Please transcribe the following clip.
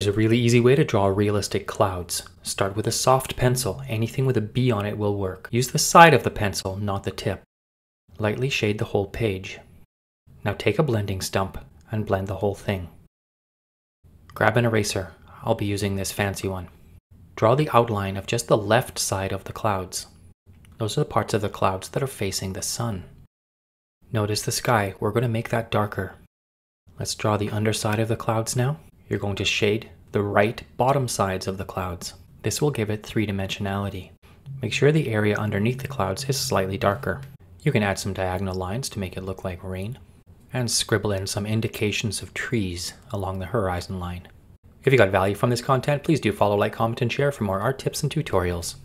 There's a really easy way to draw realistic clouds. Start with a soft pencil. Anything with a B on it will work. Use the side of the pencil, not the tip. Lightly shade the whole page. Now take a blending stump and blend the whole thing. Grab an eraser. I'll be using this fancy one. Draw the outline of just the left side of the clouds. Those are the parts of the clouds that are facing the sun. Notice the sky. We're going to make that darker. Let's draw the underside of the clouds now. You're going to shade the right bottom sides of the clouds. This will give it three-dimensionality. Make sure the area underneath the clouds is slightly darker. You can add some diagonal lines to make it look like rain, and scribble in some indications of trees along the horizon line. If you got value from this content, please do follow, like, comment, and share for more art tips and tutorials.